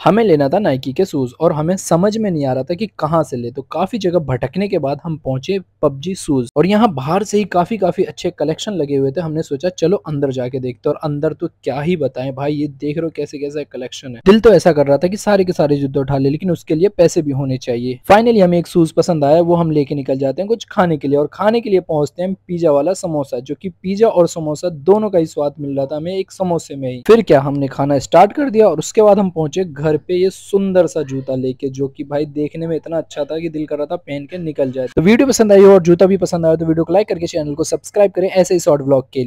हमें लेना था नाइकी के शूज़ और हमें समझ में नहीं आ रहा था कि कहाँ से ले। तो काफ़ी जगह भटकने के बाद हम पहुँचे पबजी शूज़ और यहाँ बाहर से ही काफ़ी काफ़ी अच्छे कलेक्शन लगे हुए थे। हमने सोचा, चलो अंदर जाके देखते और अंदर तो क्या ही बताएँ भाई, ये देख रहे हो कैसे कैसा कलेक्शन है? दिल तो ऐसा कर रहा था कि सारे के सारे जूते उठा ले, लेकिन उसके लिए पैसे भी होने चाहिए। फाइनली हमें एक शूज़ पसंद आया, वो हम लेके निकल जाते हैं कुछ खाने के लिए और खाने के लिए पहुँचते हैं पिज्जा वाला समोसा, जो की पिज्जा और समोसा दोनों का ही स्वाद मिल रहा था हमें एक समोसे में ही। फिर क्या हमने खाना स्टार्ट कर दिया और उसके बाद हम पहुँचे घर पे ये सुंदर सा जूता लेके, जो कि भाई देखने में इतना अच्छा था कि दिल कर रहा था पहन के निकल जाए। तो वीडियो पसंद आई और जूता भी पसंद आया तो वीडियो को लाइक करके चैनल को सब्सक्राइब करें ऐसे ही शॉर्ट ब्लॉग के लिए।